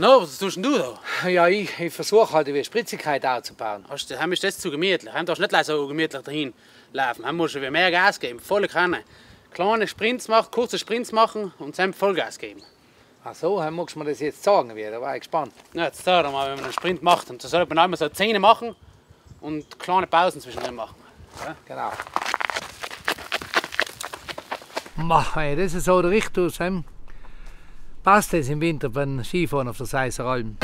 No, was tust denn du da? Ja, ich, ich versuche halt die Spritzigkeit aufzubauen. Hast du, haben wir das zu gemütlich? Haben darfst nicht so gemütlich dahin laufen. Haben musst du mehr Gas geben, volle Kanne. Kleine Sprints machen, kurze Sprints machen und dann Vollgas geben. Ach so, dann magst du mir das jetzt sagen wieder, da war ich gespannt. Ja, jetzt sag mal, wenn man einen Sprint macht, dann sollte man einmal so Zähne machen und kleine Pausen zwischendrin machen. Ja, genau. Mach, ey, das ist so der Richtung, Sam. Passt das im Winter beim Skifahren auf der Seiser Alm?